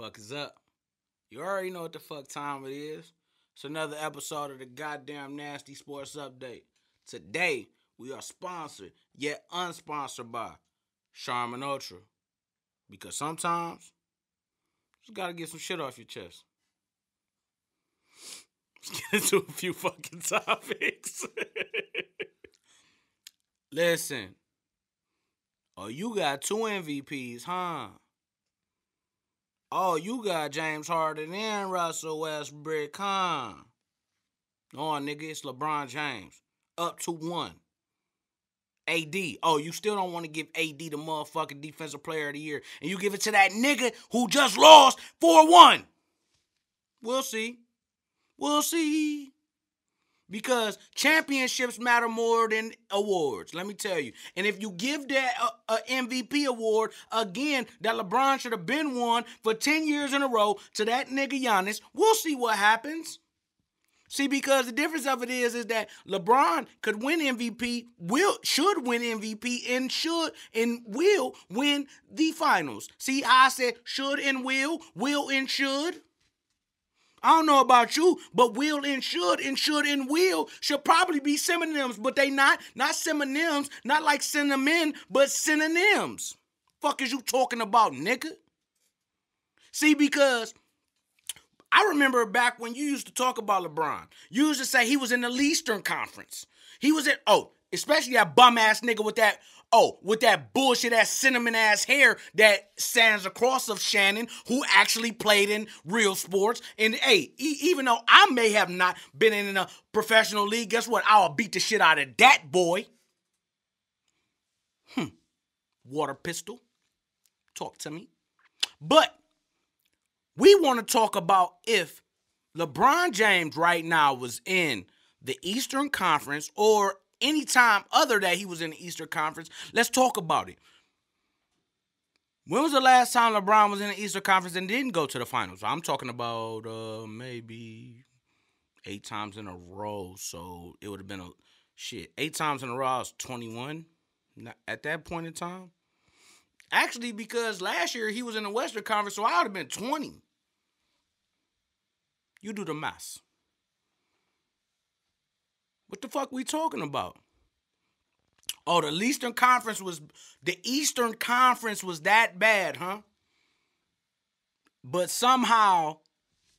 fuck is up? You already know what the fuck time it is. It's another episode of the goddamn Nasty Sports Update. Today, we are sponsored, yet unsponsored by Charmin Ultra. Because sometimes, you just gotta get some shit off your chest. Let's get into a few fucking topics. Listen. Oh, you got two MVPs, huh? Oh, you got James Harden and Russell Westbrook, huh? Oh, nigga, it's LeBron James. Up to one. AD. Oh, you still don't want to give AD the motherfucking defensive player of the year. And you give it to that nigga who just lost 4-1. We'll see. We'll see. Because championships matter more than awards, let me tell you. And if you give that a, a MVP award again, that LeBron should have been one for 10 years in a row to that nigga Giannis, we'll see what happens. See, because the difference of it is, is that LeBron could win MVP, will should win MVP, and should and will win the finals. See, I said should and will, will and should. I don't know about you, but will and should and should and will should probably be synonyms, but they not. Not synonyms, not like cinnamon, but synonyms. Fuck is you talking about, nigga? See, because I remember back when you used to talk about LeBron, you used to say he was in the Eastern Conference. He was at, oh, especially that bum ass nigga with that Oh, with that bullshit ass cinnamon ass hair that stands across of Shannon, who actually played in real sports. And hey, e- even though I may have not been in a professional league, guess what? I'll beat the shit out of that boy. Hmm. Water pistol. Talk to me. But we want to talk about if LeBron James right now was in the Eastern Conference or any time other that he was in the Eastern Conference. Let's talk about it. When was the last time LeBron was in the Eastern Conference and didn't go to the finals? I'm talking about uh, maybe eight times in a row. So it would have been a shit. Eight times in a row, I was 21 at that point in time. Actually, because last year he was in the Western Conference, so I would have been 20. You do the math. What the fuck we talking about? Oh, the Eastern Conference was the Eastern Conference was that bad, huh? But somehow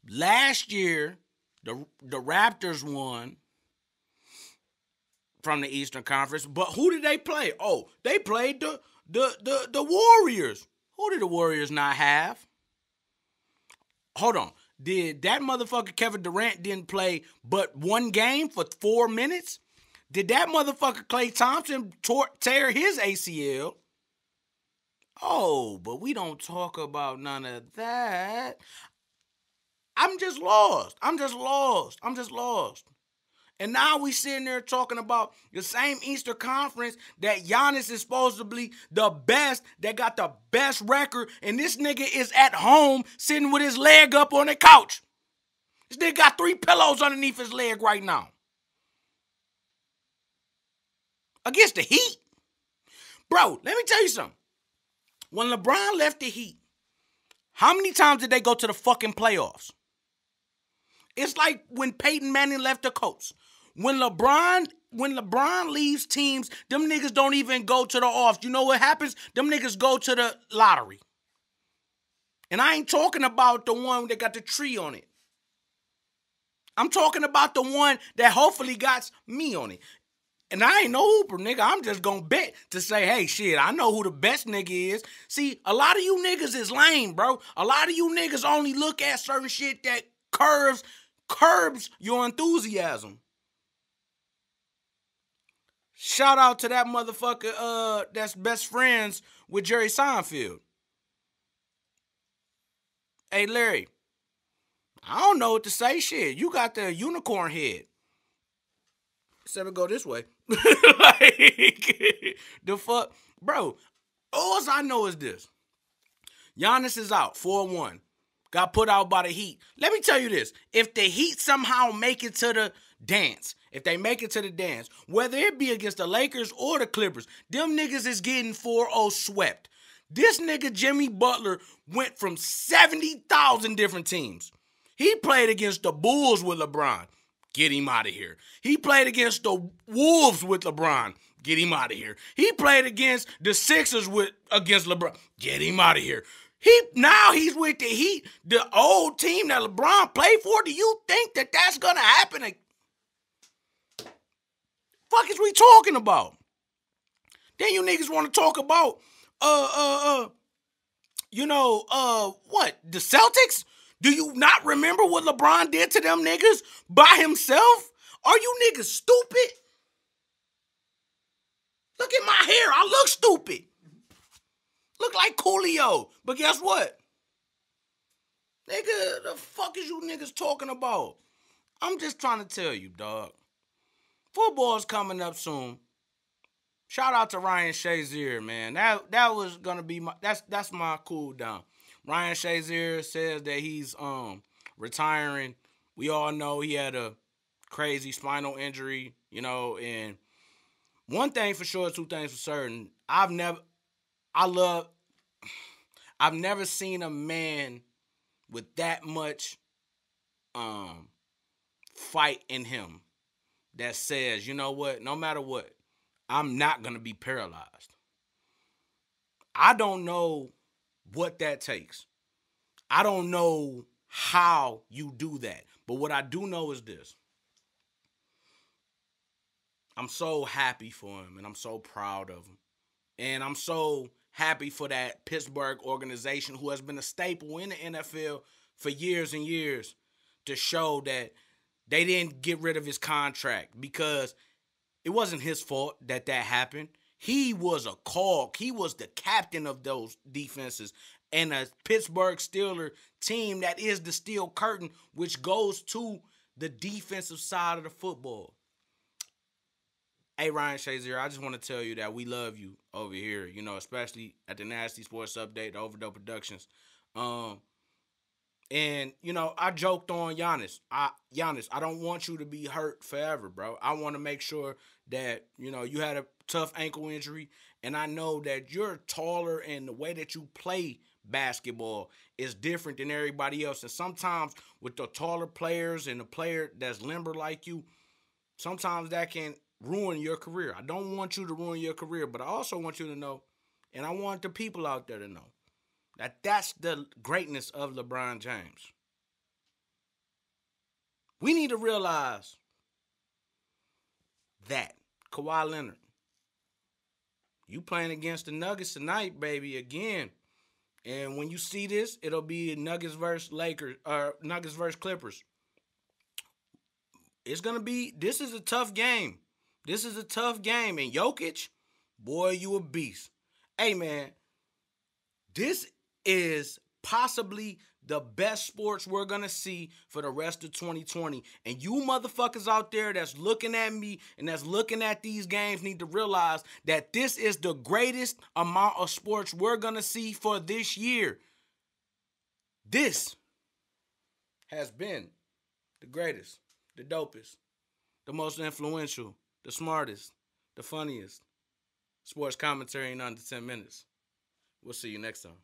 last year the the Raptors won from the Eastern Conference. But who did they play? Oh, they played the the the, the Warriors. Who did the Warriors not have? Hold on. Did that motherfucker Kevin Durant didn't play but one game for four minutes? Did that motherfucker Klay Thompson tear his ACL? Oh, but we don't talk about none of that. I'm just lost. I'm just lost. I'm just lost. And now we sitting there talking about the same Eastern Conference that Giannis is supposed to be the best, that got the best record, and this nigga is at home sitting with his leg up on the couch. This nigga got three pillows underneath his leg right now. Against the Heat. Bro, let me tell you something. When LeBron left the Heat, how many times did they go to the fucking playoffs? It's like when Peyton Manning left the Colts. When LeBron when LeBron leaves teams, them niggas don't even go to the offs. You know what happens? Them niggas go to the lottery. And I ain't talking about the one that got the tree on it. I'm talking about the one that hopefully got me on it. And I ain't no hooper, nigga. I'm just gonna bet to say, hey, shit, I know who the best nigga is. See, a lot of you niggas is lame, bro. A lot of you niggas only look at certain shit that curves, curbs your enthusiasm. Shout out to that motherfucker uh that's best friends with Jerry Seinfeld. Hey Larry, I don't know what to say. Shit, you got the unicorn head. Except it go this way. like, the fuck, bro. All I know is this: Giannis is out, four one. Got put out by the Heat. Let me tell you this: if the Heat somehow make it to the dance, if they make it to the dance, whether it be against the Lakers or the Clippers, them niggas is getting 4-0 swept. This nigga Jimmy Butler went from 70,000 different teams. He played against the Bulls with LeBron. Get him out of here. He played against the Wolves with LeBron. Get him out of here. He played against the Sixers with against LeBron. Get him out of here. He now he's with the Heat, the old team that LeBron played for. Do you think that that's gonna happen? Fuck is we talking about? Then you niggas want to talk about uh uh uh you know uh what the Celtics? Do you not remember what LeBron did to them niggas by himself? Are you niggas stupid? Look at my hair. I look stupid. Look like Coolio. But guess what? Nigga, the fuck is you niggas talking about? I'm just trying to tell you, dog. Football's coming up soon. Shout out to Ryan Shazier, man. That that was gonna be my that's that's my cool down. Ryan Shazier says that he's um retiring. We all know he had a crazy spinal injury, you know, and one thing for sure, two things for certain. I've never I love I've never seen a man with that much um fight in him that says, you know what, no matter what, I'm not gonna be paralyzed. I don't know what that takes. I don't know how you do that. But what I do know is this. I'm so happy for him and I'm so proud of him. And I'm so happy for that Pittsburgh organization who has been a staple in the NFL for years and years to show that they didn't get rid of his contract because it wasn't his fault that that happened. He was a cog. He was the captain of those defenses and a Pittsburgh Steeler team that is the steel curtain, which goes to the defensive side of the football. Hey Ryan Shazier, I just want to tell you that we love you over here. You know, especially at the Nasty Sports Update, the Overdose Productions. Um, and you know, I joked on Giannis. I Giannis, I don't want you to be hurt forever, bro. I want to make sure that you know you had a tough ankle injury, and I know that you're taller and the way that you play basketball is different than everybody else. And sometimes with the taller players and the player that's limber like you, sometimes that can ruin your career. I don't want you to ruin your career, but I also want you to know, and I want the people out there to know, that that's the greatness of LeBron James. We need to realize that Kawhi Leonard, you playing against the Nuggets tonight, baby, again. And when you see this, it'll be Nuggets versus Lakers or Nuggets versus Clippers. It's gonna be this is a tough game. This is a tough game. And Jokic, boy, you a beast. Hey man, this is possibly the best sports we're gonna see for the rest of 2020. And you motherfuckers out there that's looking at me and that's looking at these games need to realize that this is the greatest amount of sports we're gonna see for this year. This has been the greatest, the dopest, the most influential, the smartest, the funniest sports commentary in under 10 minutes. We'll see you next time.